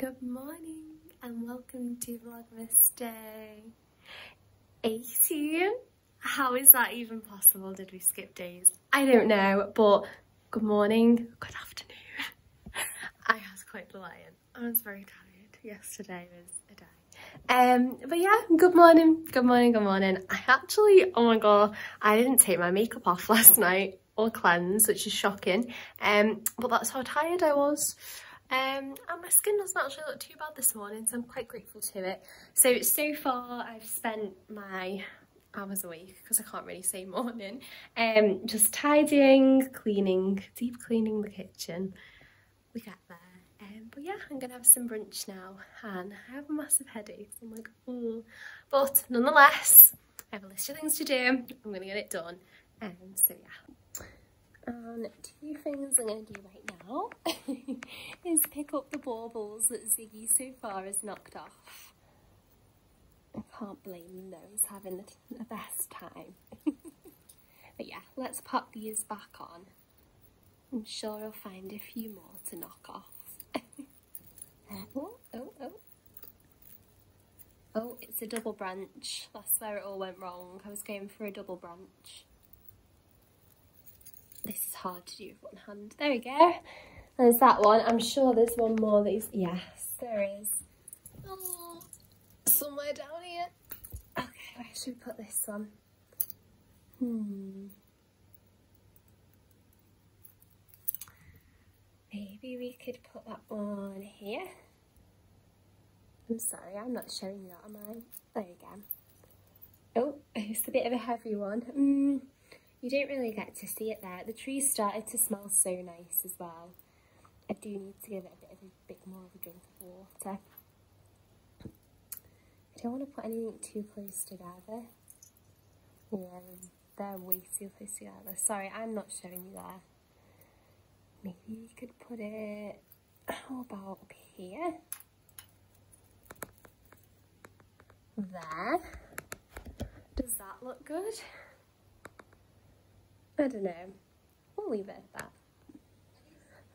Good morning and welcome to Vlogmas Day 18. How is that even possible? Did we skip days? I don't know, but good morning, good afternoon. I was quite the lion. I was very tired. Yesterday was a day. Um, but yeah, good morning, good morning, good morning. I actually, oh my god, I didn't take my makeup off last night or cleanse, which is shocking. Um, but that's how tired I was. Um, and my skin doesn't actually look too bad this morning, so I'm quite grateful to it. So, so far I've spent my hours a week, because I can't really say morning, um, just tidying, cleaning, deep cleaning the kitchen. We get there. Um, but yeah, I'm going to have some brunch now, and I have a massive headache, so I'm like, oh. But nonetheless, I have a list of things to do. I'm going to get it done. Um, so yeah. And two things I'm going to do right now is pick up the baubles that Ziggy so far has knocked off. I can't blame those having the, the best time. but yeah, let's pop these back on. I'm sure I'll find a few more to knock off. oh, oh, oh. Oh, it's a double branch. That's where it all went wrong. I was going for a double branch. This is hard to do with one hand. There we go. There's that one. I'm sure there's one more that is... Yes, there is. Oh, somewhere down here. Okay, where should we put this one? Hmm. Maybe we could put that one here. I'm sorry, I'm not showing you that, am I? There you go. Oh, it's a bit of a heavy one. Mm, you don't really get to see it there. The tree started to smell so nice as well. I do need to give it a bit, of a bit more of a drink of water. I don't want to put anything too close together. Yeah, they're way too close together. Sorry, I'm not showing you there. Maybe we could put it, how about up here? There. Does that look good? I don't know. We'll leave it at that.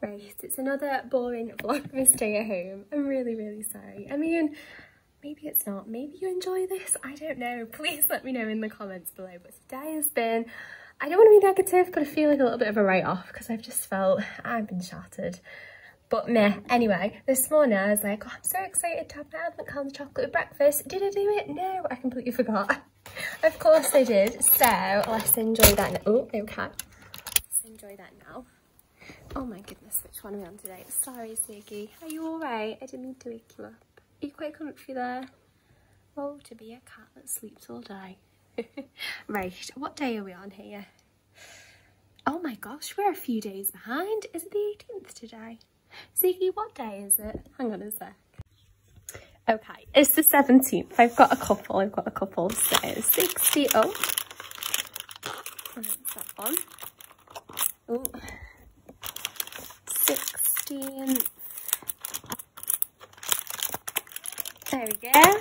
Right, it's another boring vlogmas day at home. I'm really, really sorry. I mean, maybe it's not. Maybe you enjoy this. I don't know. Please let me know in the comments below. But today has been I don't want to be negative, but I feel like a little bit of a write-off because I've just felt I've been shattered. But meh. Anyway, this morning I was like, oh, I'm so excited to have my Advent calendar chocolate breakfast. Did I do it? No, I completely forgot. of course I did. So let's enjoy that now. Oh, okay. Let's enjoy that now. Oh my goodness, which one are we on today? Sorry, Ziggy. Are you alright? I didn't mean to wake you up. Are you quite comfy there? Oh, to be a cat that sleeps all day. right, what day are we on here? Oh my gosh, we're a few days behind. Is it the 18th today? Ziggy, what day is it? Hang on a sec. Okay, it's the 17th. I've got a couple, I've got a couple. So 60, oh. That one? Oh. 16th. There we go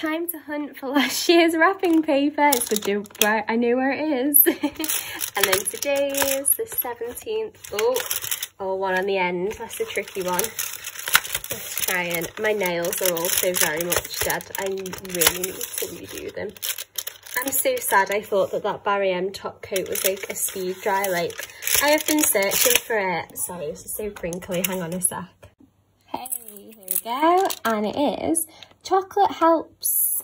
time to hunt for last year's wrapping paper. It's good to, I know where it is. and then today is the 17th. Oh, oh, one on the end. That's a tricky one. And, my nails are also very much dead. I really need to redo them. I'm so sad I thought that that Barry M top coat was like a speed dry. Like, I have been searching for it. Sorry, is so wrinkly. Hang on a sec. Hey, here we go. And it is Chocolate helps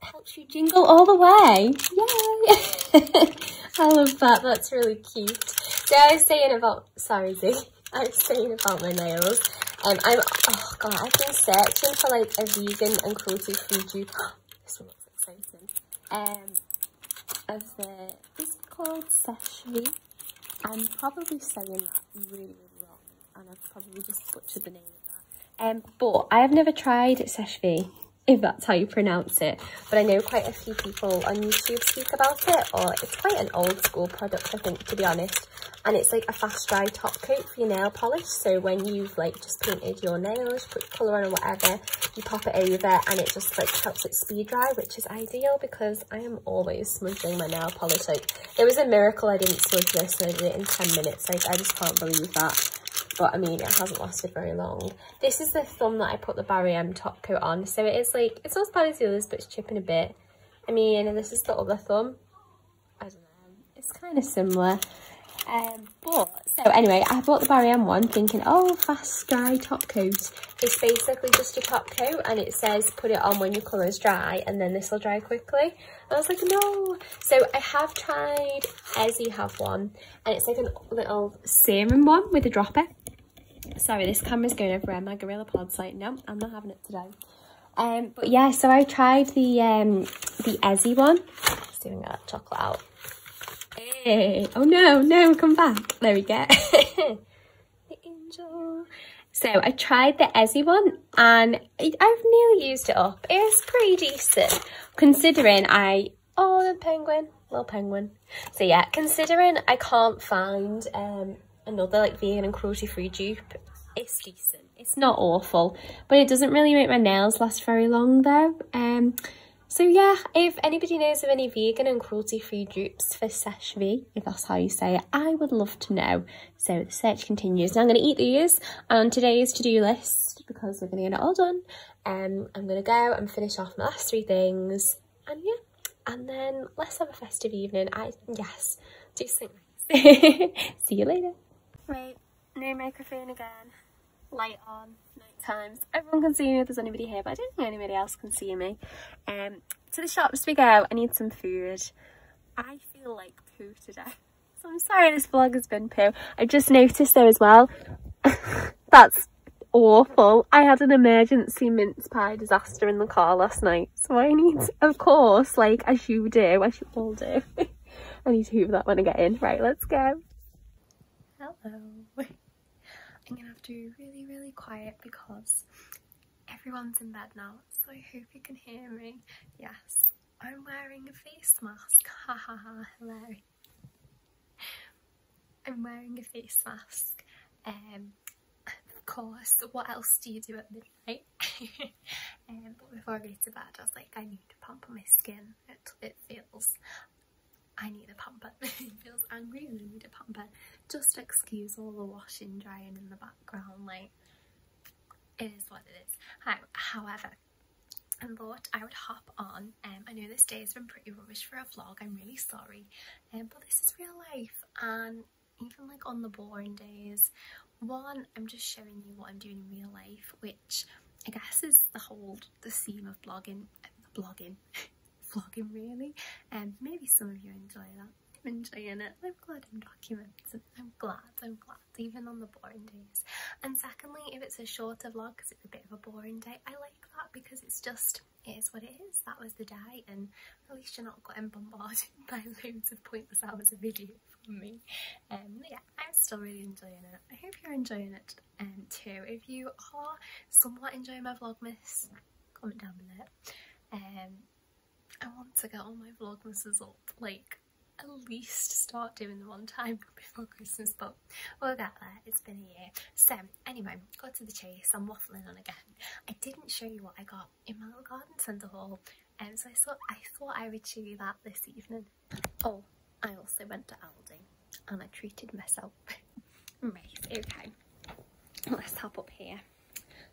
helps you jingle all the way. Yay! I love that. That's really cute. So I was saying about, sorry Z, I was saying about my nails. Um, I'm, oh god, I've been searching for like a vegan and cruelty free juice. this one looks exciting. Um, of the, is it called Seche Vite? I'm probably saying that really, really wrong. And I've probably just butchered the name of that. um, but I have never tried Seche Vite, if that's how you pronounce it. But I know quite a few people on YouTube speak about it, or it's quite an old school product, I think, to be honest. And it's like a fast dry top coat for your nail polish. So when you've like just painted your nails, put colour on or whatever, you pop it over and it just like helps it speed dry, which is ideal because I am always smudging my nail polish. Like it was a miracle I didn't smudge this and I did it in 10 minutes. Like I just can't believe that. But I mean, it hasn't lasted very long. This is the thumb that I put the Barry M top coat on. So it is like, it's not as bad as the others, but it's chipping a bit. I mean, this is the other thumb. I don't know. It's kind of similar. Um, but, so anyway, I bought the Barry M one thinking, oh, fast dry top coat. It's basically just a top coat and it says put it on when your colour is dry and then this will dry quickly. And I was like, no. So I have tried Essie have one and it's like a little serum one with a dropper. Sorry, this camera's going everywhere. My Gorilla Pod's like, no, I'm not having it today. Um, but yeah, so I tried the um the Essie one. Just doing a chocolate out. Hey. Oh no, no, come back. There we go. the angel. So I tried the Essie one and I've nearly used it up. It's pretty decent considering I, oh the penguin, little penguin. So yeah, considering I can't find um, another like vegan and cruelty free dupe, it's decent. It's not awful, but it doesn't really make my nails last very long though. Um, so yeah, if anybody knows of any vegan and cruelty-free dupes for Seche Vite, if that's how you say it, I would love to know. So the search continues. Now I'm going to eat these on today's to-do list because we're going to get it all done. Um, I'm going to go and finish off my last three things. And yeah, and then let's have a festive evening. I Yes, do something. See you later. Right, no microphone again. Light on night times. Everyone can see me if there's anybody here, but I don't think anybody else can see me. Um, to the shops we go. I need some food. I feel like poo today. So I'm sorry this vlog has been poo. I just noticed though as well, that's awful. I had an emergency mince pie disaster in the car last night. So I need, of course, like as you do, as you all do. I need to hoover that when I get in. Right, let's go. Hello. I'm gonna have to be really, really quiet because everyone's in bed now, so I hope you can hear me. Yes, I'm wearing a face mask. Ha ha ha, hilarious. I'm wearing a face mask. Um, of course, what else do you do at midnight? um, but before I go to bed, I was like, I need to pamper my skin. It, it feels I need a pamper. it feels angry and I need a pamper. Just excuse all the washing drying in the background, like it is what it is. However, I thought I would hop on. Um, I know this day has been pretty rubbish for a vlog, I'm really sorry. Um, but this is real life and even like on the boring days, one, I'm just showing you what I'm doing in real life, which I guess is the whole, the theme of blogging, blogging, vlogging really. And maybe some of you enjoy that. I'm enjoying it. I'm glad I'm documenting I'm glad. I'm glad even on the boring days. And secondly if it's a shorter vlog because it's a bit of a boring day I like that because it's just it is what it is. That was the day and at least you're not getting bombarded by loads of pointless hours of video from me. Um yeah I'm still really enjoying it. I hope you're enjoying it um, too. If you are somewhat enjoying my vlogmas comment down below. Um I want to get all my vlogmases up, like at least start doing them on time before Christmas, but we'll get there. It's been a year. So anyway, got to the chase. I'm waffling on again. I didn't show you what I got in my little garden centre haul, and um, so I thought I thought I would show you that this evening. Oh, I also went to Aldi and I treated myself. right, okay. Let's hop up here.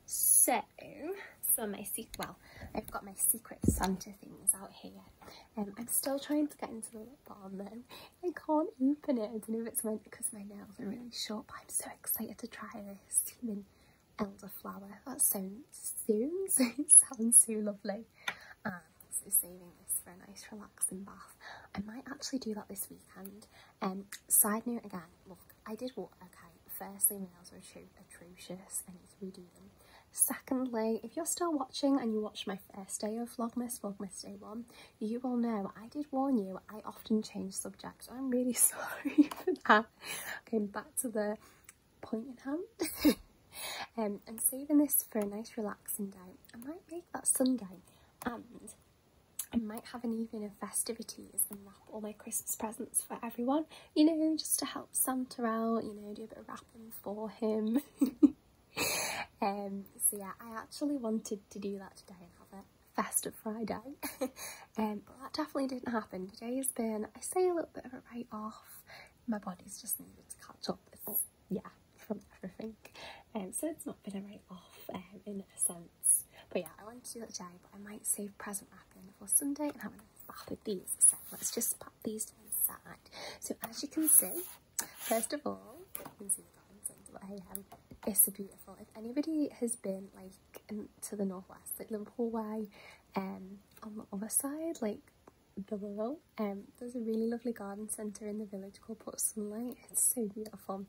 So, so my secret, well, I've got my secret Santa things out here. Um, I'm still trying to get into the lip balm though. I can't open it. I don't know if it's meant because my nails are really short, but I'm so excited to try this human elderflower. That sounds soon, it sounds so lovely. And also saving this for a nice relaxing bath. I might actually do that this weekend. Um, side note again, look, I did what, okay, firstly my nails are atrocious, I need to redo them. Secondly, if you're still watching and you watched my first day of Vlogmas, Vlogmas Day 1, you will know I did warn you I often change subject. I'm really sorry for that. Going back to the point in hand. um, I'm saving this for a nice relaxing day. I might make that Sunday and I might have an evening of festivities and wrap all my Christmas presents for everyone, you know, just to help Santa out, you know, do a bit of wrapping for him. um, so yeah, I actually wanted to do that today and have a festive Friday, um, but that definitely didn't happen. Today has been, I say a little bit of a write off, my body's just needed to catch up. Yeah, from everything. Um, so it's not been a write off um, in a sense. But yeah, I want to do that today, but I might save present wrapping for Sunday and have a bath with these. So let's just pop these to the side. So as you can see, first of all, you can see the I am. It's so beautiful. If anybody has been like to the northwest, like Liverpool way, um, on the other side, like the Wirral, um, there's a really lovely garden centre in the village called Port Sunlight. It's so beautiful.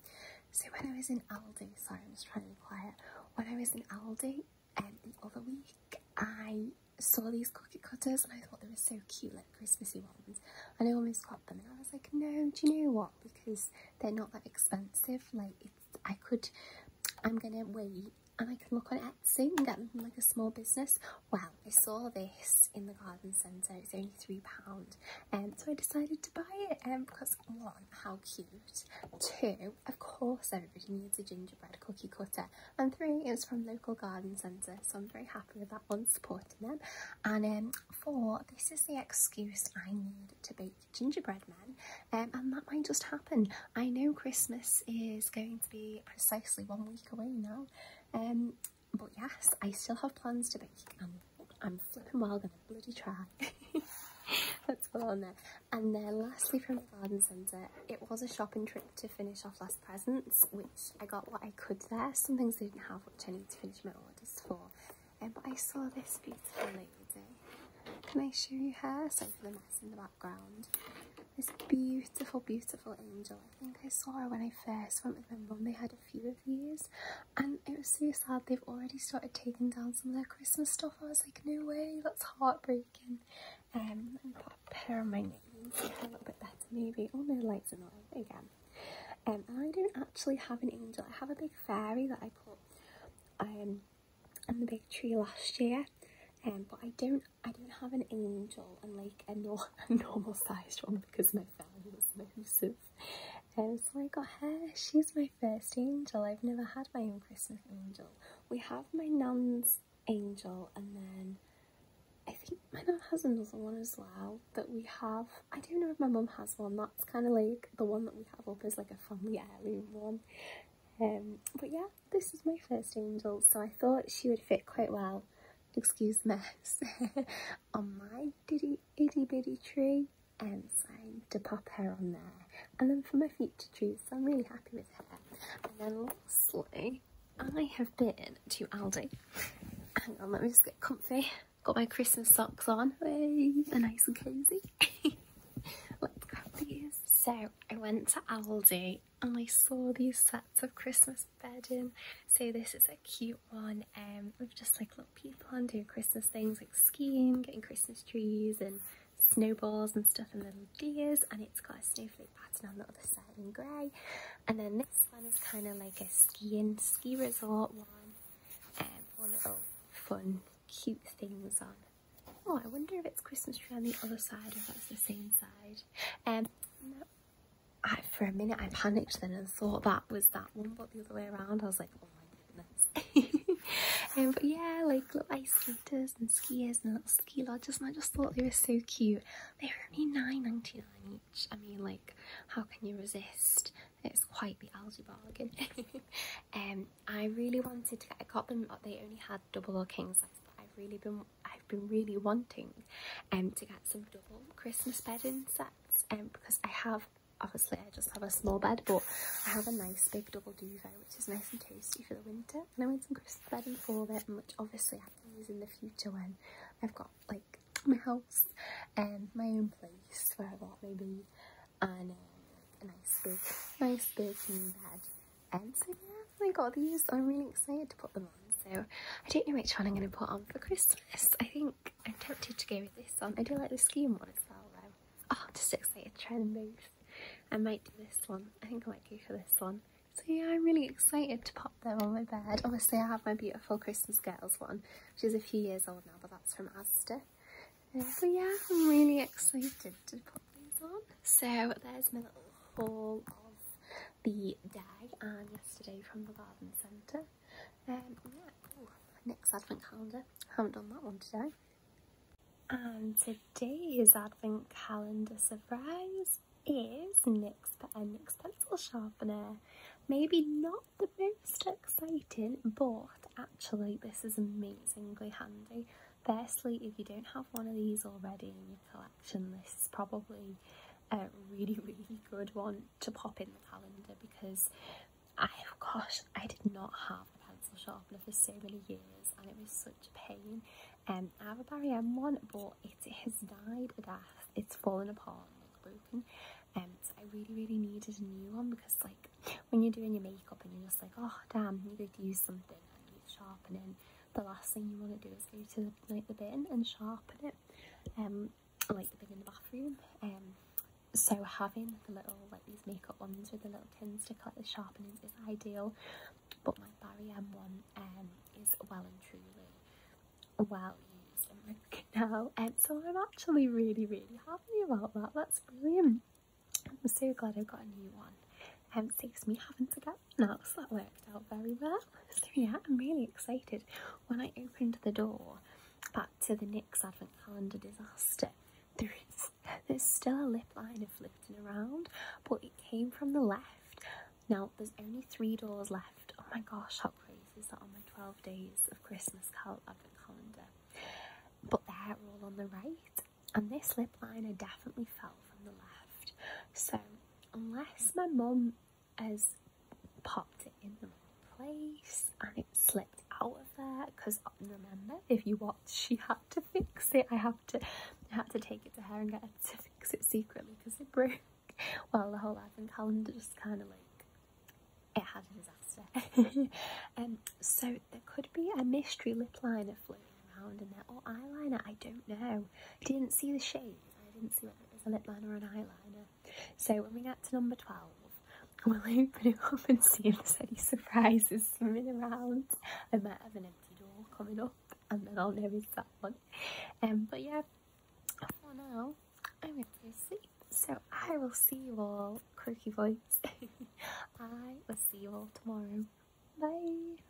So when I was in Aldi, sorry, I'm just trying to be quiet. When I was in Aldi, um, the other week, I saw these cookie cutters and I thought they were so cute, like Christmassy ones. And I almost got them, and I was like, no, do you know what? Because they're not that expensive. Like, it's I could. I'm gonna wait and I can look on Etsy and get them like a small business. Well, I saw this in the garden centre, it's only £3 and um, so I decided to buy it um, because one, how cute, two, of course everybody needs a gingerbread cookie cutter and three, it's from local garden centre so I'm very happy with that one, supporting them and um, four, this is the excuse I need to bake gingerbread men um, and that might just happen. I know Christmas is going to be precisely one week away now um, but yes, I still have plans to bake and I'm flipping well gonna bloody try. Let's go on there. And then lastly from the garden centre, it was a shopping trip to finish off last presents, which I got what I could there. Some things I didn't have which I need to finish my orders for. Um, but I saw this beautiful lady. Can I show you her? Sorry for the mess in the background. This beautiful, beautiful angel. I think I saw her when I first went with my mum. They had a few of these, and it was so sad. They've already started taking down some of their Christmas stuff. I was like, no way, that's heartbreaking. Um, and put pair on my her a little bit better maybe. Oh, no lights and all again. Um, and I don't actually have an angel. I have a big fairy that I put um on the big tree last year um, but I don't I don't have an angel and like a, no, a normal sized one because my family was massive. Um, so I got her. She's my first angel. I've never had my own Christmas angel. We have my nan's angel and then I think my nan has another one as well that we have. I don't know if my mum has one. That's kind of like the one that we have up as like a family heirloom one. Um, but yeah, this is my first angel, so I thought she would fit quite well excuse mess, on my diddy itty bitty tree and decided to pop her on there. And then for my future trees, so I'm really happy with her. And then lastly, I have been to Aldi. Hang on, let me just get comfy. Got my Christmas socks on. Hey, they're nice and cozy. So I went to Aldi and I saw these sets of Christmas bedding. So this is a cute one um, with just like little people on doing Christmas things like skiing, getting Christmas trees and snowballs and stuff and little deers and it's got a snowflake pattern on the other side in grey. And then this one is kind of like a skiing ski resort one um, for little fun cute things on. Oh, I wonder if it's Christmas tree on the other side or if that's the same side. Um, no, I, for a minute I panicked then and thought that was that one, but the other way around I was like, oh my goodness. um, but yeah, like little ice skaters and skiers and little ski lodges, and I just thought they were so cute. They were only nine ninety nine each. I mean, like, how can you resist? It's quite the Aldi bargain. um, I really wanted to. Get, a them. But they only had double or king size, really been. I've been really wanting, um, to get some double Christmas bedding sets, um, because I have obviously I just have a small bed but I have a nice big double duvet which is nice and toasty for the winter. And I want some Christmas bedding for it and which obviously I can use in the future when I've got like my house and my own place where I got maybe and um, a nice big nice big new bed. And so yeah I got these. I'm really excited to put them on so I don't know which one I'm going to put on for Christmas I think I'm tempted to go with this one I do like the skiing one as well though oh just excited to try them both I might do this one. I think I might go for this one. So yeah, I'm really excited to pop them on my bed. Obviously I have my beautiful Christmas Girls one, which is a few years old now, but that's from Asda. Uh, but yeah, I'm really excited to put these on. So there's my little haul the day and yesterday from the garden centre. Um, yeah, Ooh, next advent calendar. Haven't done that one today. And today's advent calendar surprise is NYX, a NYX pencil sharpener. maybe not the most exciting, but actually this is amazingly handy. Firstly, if you don't have one of these already in your collection, this is probably a really, really good one to pop in the calendar because I, gosh, I did not have a pencil sharpener for so many years and it was such a pain. Um, I have a Barry M one, but it has died a death. It's fallen apart and like broken. Um, so I really, really needed a new one because like when you're doing your makeup and you're just like, oh damn, you to use something and you sharpening, the last thing you want to do is go to like the bin and sharpen it. Um, like the bin in the bathroom. Um, so having the little like these makeup ones with the little tins to cut the sharpening is ideal. But my Barry M one um is well and truly well used and broken now. And so I'm actually really, really happy about that. That's brilliant. I'm so glad I got a new one. Um, saves me having to get now, so that worked out very well. So yeah, I'm really excited. When I opened the door back to the NYX Advent Calendar disaster, there is there's still a lip liner floating around, but it came from the left. Now there's only three doors left. Oh my gosh, how crazy is that on my 12 days of Christmas cal Advent calendar? But they're all on the right, and this lip liner definitely fell from the left. So unless my mum has popped it in the place and it slipped out of there because remember if you watch she had to fix it. I have to I had to take it to her and get her to fix it secretly because it broke. Well the whole advent calendar just kind of like it had a disaster. Um so there could be a mystery lip liner floating around in there or eyeliner I don't know. Didn't see the shade I didn't see whether it was a lip liner or an eyeliner. So when we get to number 12 We'll open it up and see if there's any surprises swimming around. I might have an empty door coming up and then I'll know it's that one. Um, but yeah, for now, I'm going to sleep. So I will see you all, quirky voice. I will see you all tomorrow. Bye.